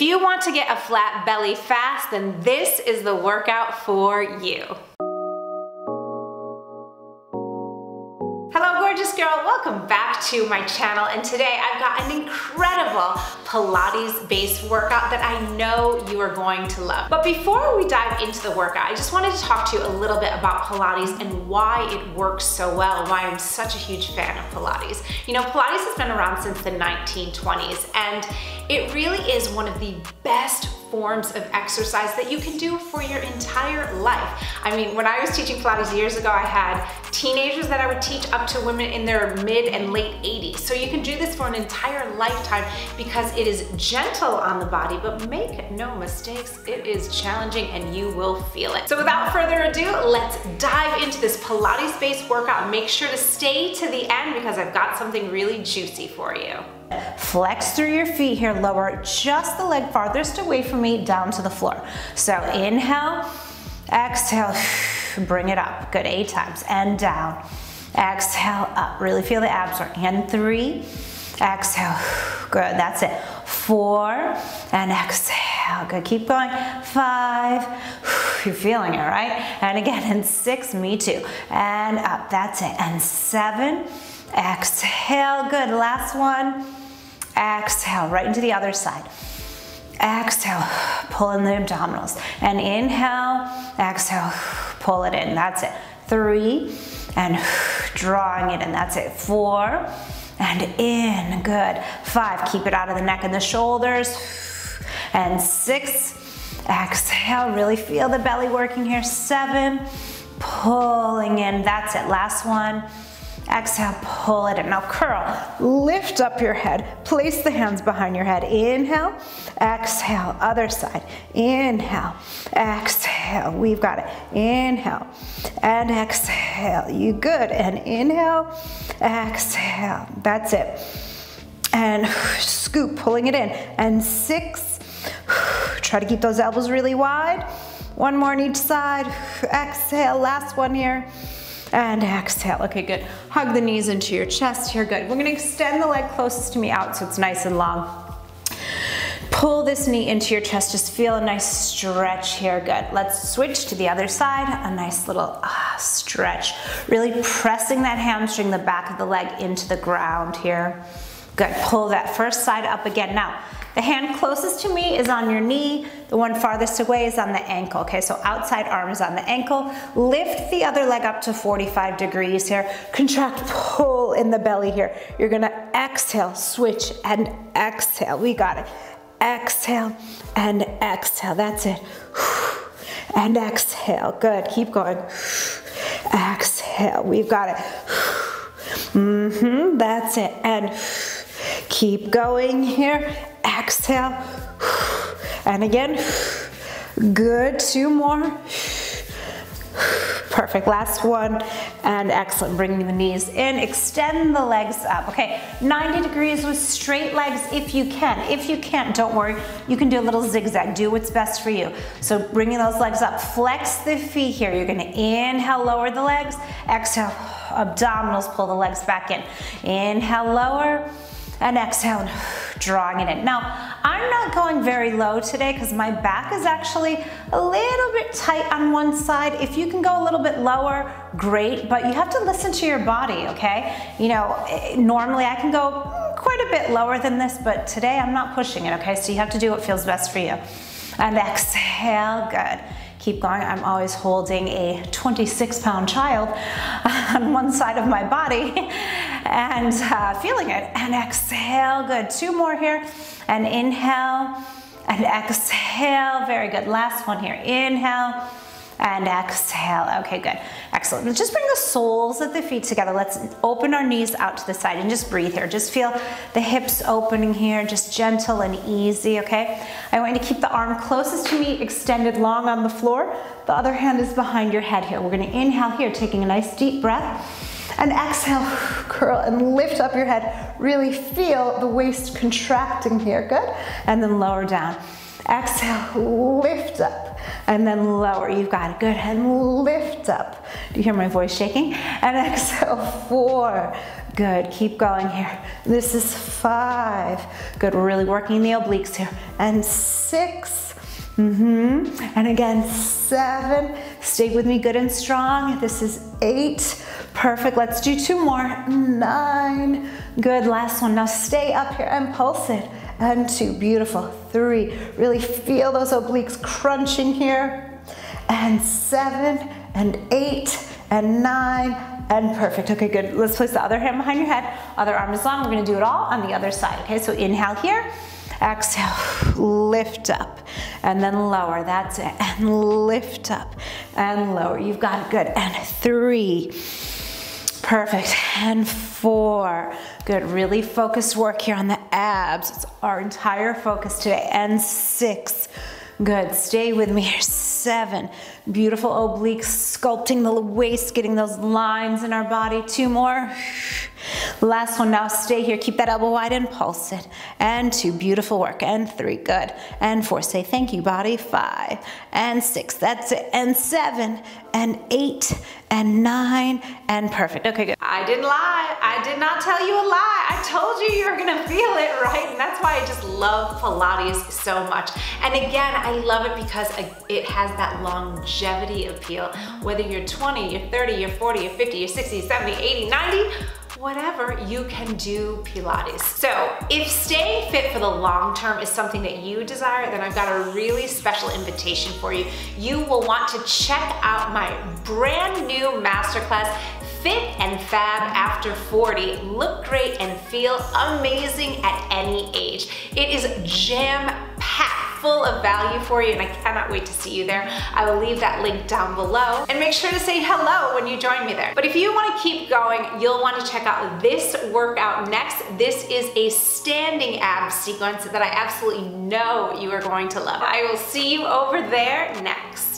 If you want to get a flat belly fast, then this is the workout for you. Welcome back to my channel and today I've got an incredible Pilates based workout that I know you are going to love. But before we dive into the workout, I just wanted to talk to you a little bit about Pilates and why it works so well, why I'm such a huge fan of Pilates. You know, Pilates has been around since the 1920s and it really is one of the best forms of exercise that you can do for your entire life. I mean, when I was teaching Pilates years ago, I had teenagers that I would teach up to women in their mid and late 80s. So you can do this for an entire lifetime because it is gentle on the body, but make no mistakes, it is challenging and you will feel it. So without further ado, let's dive into this Pilates-based workout. Make sure to stay to the end because I've got something really juicy for you. Flex through your feet here, lower just the leg farthest away from me down to the floor. So inhale, exhale, bring it up. Good, eight times, and down. Exhale, up, really feel the abs work. And three, exhale, good, that's it. Four, and exhale, good, keep going. Five, you're feeling it, right? And again, and six, me too. And up, that's it. And seven, exhale, good, last one Exhale, right into the other side. Exhale, pull in the abdominals. And inhale, exhale, pull it in. That's it. Three, and drawing it in. That's it. Four, and in. Good. Five, keep it out of the neck and the shoulders. And six, exhale, really feel the belly working here. Seven, pulling in. That's it. Last one. Exhale, pull it in. Now curl, lift up your head, place the hands behind your head. Inhale, exhale, other side. Inhale, exhale, we've got it. Inhale, and exhale, you good. And inhale, exhale, that's it. And scoop, pulling it in. And six, try to keep those elbows really wide. One more on each side. Exhale, last one here and exhale. Okay, good. Hug the knees into your chest here, good. We're gonna extend the leg closest to me out so it's nice and long. Pull this knee into your chest, just feel a nice stretch here, good. Let's switch to the other side, a nice little uh, stretch. Really pressing that hamstring, the back of the leg into the ground here. Good, pull that first side up again. Now, the hand closest to me is on your knee. The one farthest away is on the ankle. Okay, so outside arm is on the ankle. Lift the other leg up to 45 degrees here. Contract, pull in the belly here. You're gonna exhale, switch, and exhale. We got it. Exhale and exhale. That's it. And exhale. Good. Keep going. Exhale. We've got it. Mm-hmm. That's it. And keep going here exhale, and again, good, two more. Perfect, last one, and excellent. Bringing the knees in, extend the legs up. Okay, 90 degrees with straight legs if you can. If you can't, don't worry, you can do a little zigzag. Do what's best for you. So bringing those legs up, flex the feet here. You're gonna inhale, lower the legs, exhale, abdominals, pull the legs back in. Inhale, lower, and exhale, drawing it in. Now, I'm not going very low today because my back is actually a little bit tight on one side. If you can go a little bit lower, great, but you have to listen to your body, okay? You know, eh, normally I can go quite a bit lower than this, but today I'm not pushing it, okay? So you have to do what feels best for you. And exhale, good. Keep going. I'm always holding a 26 pound child on one side of my body and uh, feeling it. And exhale, good. Two more here. And inhale and exhale. Very good. Last one here. Inhale and exhale. Okay, good. Excellent. Just bring the soles of the feet together. Let's open our knees out to the side and just breathe here. Just feel the hips opening here, just gentle and easy, okay? I want you to keep the arm closest to me, extended long on the floor. The other hand is behind your head here. We're gonna inhale here, taking a nice deep breath. And exhale, curl and lift up your head. Really feel the waist contracting here, good? And then lower down. Exhale, lift up, and then lower. You've got it, good. And lift up. Do you hear my voice shaking? And exhale, four. Good, keep going here. This is five. Good, we're really working the obliques here. And six, mm-hmm. And again, seven. Stay with me good and strong. This is eight. Perfect, let's do two more. Nine, good, last one. Now stay up here and pulse it. And two, beautiful. Three, really feel those obliques crunching here. And seven, and eight, and nine, and perfect. Okay, good. Let's place the other hand behind your head. Other arm is long. We're gonna do it all on the other side. Okay, so inhale here. Exhale, lift up, and then lower, that's it. And lift up, and lower. You've got it, good. And three, perfect. And four, good. Really focused work here on the abs. It's our entire focus today. And six, good. Stay with me here, seven. Beautiful obliques, sculpting the waist, getting those lines in our body. Two more. Last one now, stay here. Keep that elbow wide and pulse it. And two, beautiful work. And three, good. And four, say thank you, body. Five and six, that's it. And seven and eight and nine and perfect. Okay, good. I didn't lie. I did not tell you a lie. I told you you were gonna feel it, right? And that's why I just love Pilates so much. And again, I love it because uh, it has that longevity appeal. Whether you're 20, you're 30, you're 40, you're 50, you're 60, 70, 80, 90, whatever, you can do Pilates. So if staying fit for the long term is something that you desire, then I've got a really special invitation for you. You will want to check out my brand new masterclass, Fit and Fab After 40. Look great and feel amazing at any age. It is jam-packed full of value for you and I cannot wait to see you there. I will leave that link down below and make sure to say hello when you join me there. But if you wanna keep going, you'll wanna check out this workout next. This is a standing ab sequence that I absolutely know you are going to love. I will see you over there next.